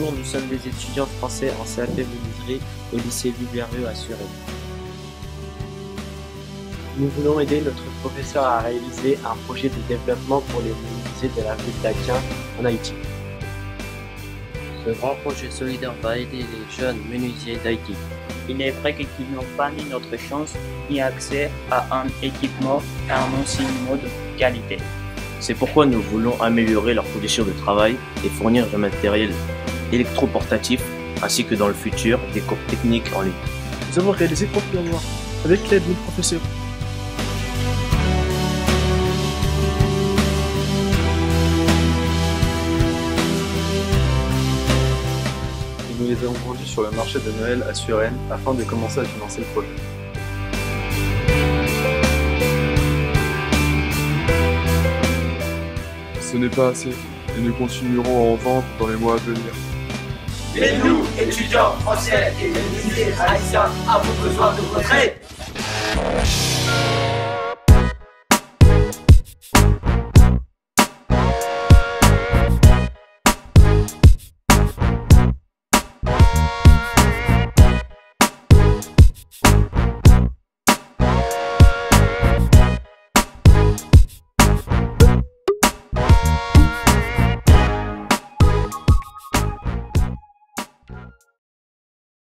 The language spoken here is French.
Bonjour, nous sommes des étudiants français en CAP menuiserie au lycée Louis à Suresnes. Nous voulons aider notre professeur à réaliser un projet de développement pour les menuisiers de la ville d'Aquin en Haïti. Ce grand projet solidaire va aider les jeunes menuisiers d'Haïti. Il est vrai qu'ils n'ont pas ni notre chance ni accès à un équipement et un enseignement de qualité. C'est pourquoi nous voulons améliorer leurs conditions de travail et fournir du matériel électroportatif ainsi que dans le futur des cours techniques en ligne. Nous avons réalisé trois noir avec l'aide de notre professeur. nous les avons vendus sur le marché de Noël à Suresnes afin de commencer à financer le projet. Ce n'est pas assez et nous continuerons à en vendre dans les mois à venir. Mais nous, étudiants français et musiciens haïtiens, avons besoin de votre aide.